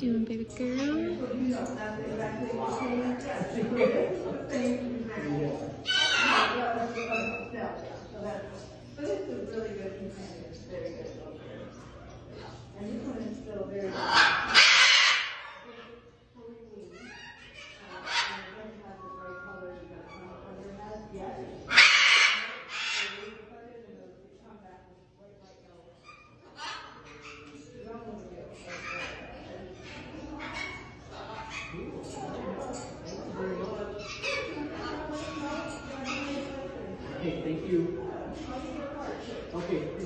doing, baby girl? Okay, thank you. Okay.